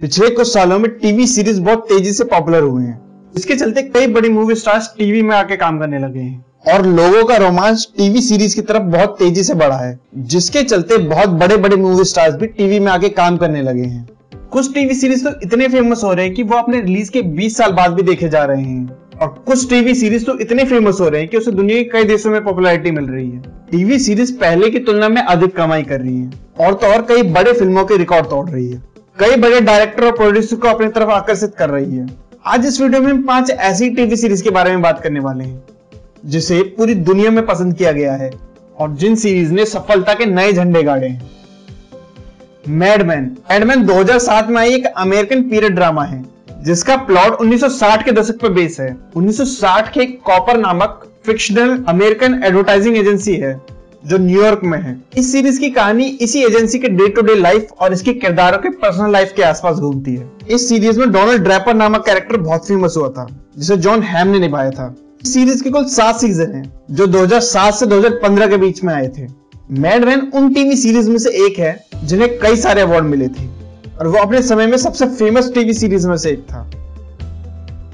पिछले कुछ सालों में टीवी सीरीज़ बहुत तेज़ी से पॉपुलर हुए हैं। इसके चलते कई बड़ी मूवी स्टार्स टीवी में आके काम करने लगे हैं। और लोगों का रोमांच टीवी सीरीज़ की तरफ़ बहुत तेज़ी से बढ़ा है, जिसके चलते बहुत बड़े बड़े मूवी स्टार्स भी टीवी में आके काम करने लगे हैं। कुछ टीवी सीरीज़ तो इतने फ़ेमस हो रहे हैं कि वो अपने रिलीज़ के 20 साल बाद भी देखे जा रहे हैं। और कुछ टीवी सीरीज़ तो इतने फ़ेमस हो रहे हैं कि उसे दुनिया के कई देशों में पॉपुलैरिटी मिल रही है। टीवी सीरीज़ पहले की तुलना में अधिक कमाई कर रही है और तो और कई बड़े फ़िल्मों के रिकॉर्ड तोड़ रही है। कई बड़े डायरेक्टर और प्रोड्यूसर को अपनी तरफ़ आकर्षित कर रही है। आज इस वीडियो में पाँच ऐसी टीवी सीरीज़ के बारे में बात करने वाले हैं, जिसे पूरी दुनिया में पसंद किया गया है और जिन सीरीज़ ने सफलता के नए झंडे गाड़े हैं। मैडमैन मैडमैन 2007 में आई एक अमेरिकन पीरियड ड्रामा है, जिसका प्लॉट 1960 के दशक पर बेस है। 1960 के कॉपर नामक फिक्शनल अमेरिकन एडवर्टाइजिंग एजेंसी है। जो न्यूयॉर्क में है। इस सीरीज़ की कहानी इसी एजेंसी के डे टू डे लाइफ और इसके किरदारों के पर्सनल लाइफ के आसपास घूमती है। इस सीरीज़ में डोनाल्ड ड्रैपर नामक कैरेक्टर बहुत फ़ेमस हुआ था, जिसे जॉन हैम ने निभाया था। इस सीरीज़ के कुल सात सीज़न हैं, जो 2007 से 2015 के बीच में आए थे। मैडमैन उन टीवी सीरीज़ में से एक है, जिन्हें कई सारे अवार्ड मिले थे, और वो अपने समय में सबसे फ़ेमस टीवी सीरीज़ में से एक था।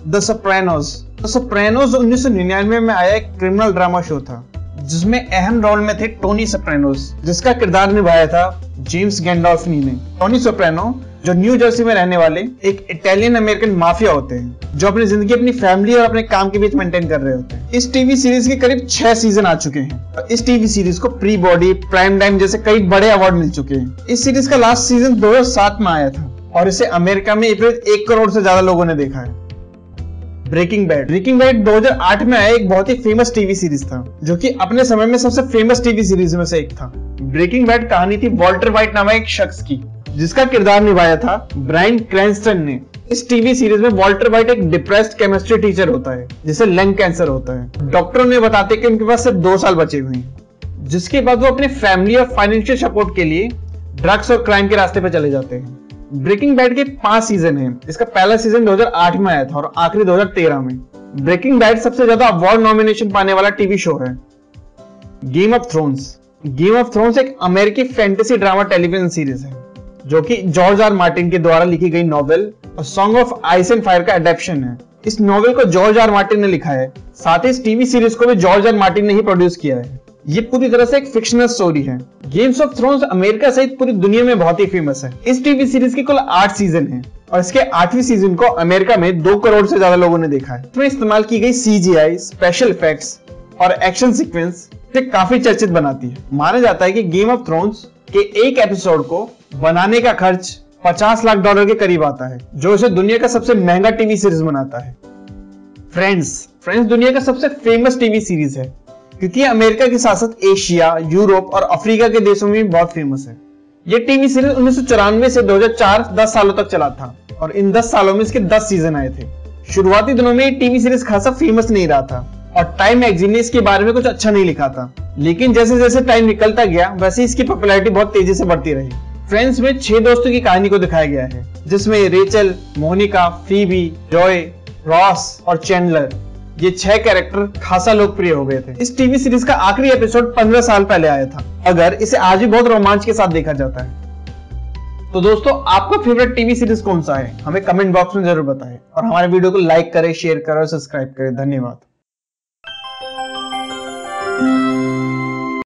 द सप्रेनोज द सप्रेनोज 1999 में आया एक क्रिमिनल ड्रामा शो था। जिसमें अहम रोल में थे टोनी सप्रेनोस जिसका किरदार निभाया था जेम्स गेंडोल्फनी ने। टोनी सोप्रेनो, जो न्यू जर्सी में रहने वाले एक इटालियन अमेरिकन माफिया होते हैं, जो अपनी ज़िंदगी, अपनी फैमिली और अपने काम के बीच मेंटेन कर रहे होते हैं। इस टीवी सीरीज़ के करीब छह सीज़न आ चुके हैं और इस टीवी सीरीज़ को प्री बॉडी प्राइम टाइम जैसे कई बड़े अवार्ड मिल चुके हैं। इस सीरीज़ का लास्ट सीज़न 2007 में आया था और इसे अमेरिका में एक करोड़ से ज़्यादा लोगों ने देखा है। ब्रेकिंग बैड ब्रेकिंग बैड 2008 में आया एक बहुत ही फ़ेमस टीवी सीरीज़ था, जो कि अपने समय में सबसे फ़ेमस टीवी सीरीज़ में से एक था। ब्रेकिंग बैड कहानी थी वॉल्टर वाइट नामक एक शख्स की, जिसका किरदार निभाया था ब्राइन क्रैंस्टन ने। इस टीवी सीरीज़ में वॉल्टर वाइट एक डिप्रेस्ड केमिस्ट्री टीचर होता है, जिसे लंग कैंसर होता है। डॉक्टरों ने बताते कि उनके पास सिर्फ़ दो साल बचे हुए हैं, जिसके बाद वो अपने फैमिली और फाइनेंशियल सपोर्ट के लिए ड्रग्स और क्राइम के रास्ते पर चले जाते हैं। ब्रेकिंग बैड के पाँच सीज़न हैं। इसका पहला सीज़न 2008 में आया था और आखिरी 2013 में। ब्रेकिंग बैड सबसे ज़्यादा अवार्ड नॉमिनेशन पाने वाला टीवी शो है। Game of Thrones Game of Thrones एक अमेरिकी फैंटेसी ड्रामा टेलीविज़न सीरीज़ है, जो कि जॉर्ज आर मार्टिन के द्वारा लिखी गई novel Song of Ice and Fire का अडेप्शन है। इस नॉवेल को जॉर्ज आर मार्टिन ने लिखा है, साथ ही इस टीवी सीरीज़ को भी जॉर्ज आर मार्टिन ने ही प्रोड्यूस किया है। ये पूरी तरह से एक फिक्शनल स्टोरी है। गेम्स ऑफ़ थ्रोन्स अमेरिका सहित पूरी दुनिया में बहुत ही फ़ेमस है। इस टीवी सीरीज़ के कुल आठ सीज़न है और इसके आठवीं सीज़न को अमेरिका में दो करोड़ से ज़्यादा लोगों ने देखा है। इसमें इस्तेमाल की गई सीजीआई स्पेशल इफेक्ट्स और एक्शन सीक्वेंस काफ़ी चर्चित बनाती है। माना जाता है कि गेम ऑफ़ थ्रोन्स के एक एपिसोड को बनाने का खर्च 50 लाख डॉलर के करीब आता है, जो इसे दुनिया का सबसे महँगा टीवी सीरीज़ बनाता है। फ्रेंड्स फ्रेंड्स दुनिया का सबसे फ़ेमस टीवी सीरीज़ है। क्योंकि अमेरिका के साथ साथ एशिया, यूरोप और अफ्रीका के देशों में बहुत फ़ेमस है। यह टीवी सीरीज़ उन्नीस से 2004 10 सालों तक चला था और इन 10 सालों में इसके 10 सीज़न आए थे। शुरुआती दिनों में टीवी सीरीज़ खासा फ़ेमस नहीं रहा था और टाइम मैगजीन ने इसके बारे में कुछ अच्छा नहीं लिखा था। लेकिन जैसे जैसे टाइम निकलता गया, वैसे इसकी पॉपुलैरिटी बहुत तेज़ी से बढ़ती रही। फ्रेंड्स में छह दोस्तों की कहानी को दिखाया गया है, जिसमें Rachel Monica Phoebe Joey Ross और चैंडलर ये छह कैरेक्टर खासा लोकप्रिय हो गए थे। इस टीवी सीरीज़ का आखिरी एपिसोड पंद्रह साल पहले आया था। अगर इसे आज भी बहुत रोमांच के साथ देखा जाता है। तो दोस्तों, आपका फेवरेट टीवी सीरीज़ कौन सा है? हमें कमेंट बॉक्स में ज़रूर बताएँ। और हमारे वीडियो को लाइक करें शेयर करें और सब्सक्राइब करें। धन्यवाद।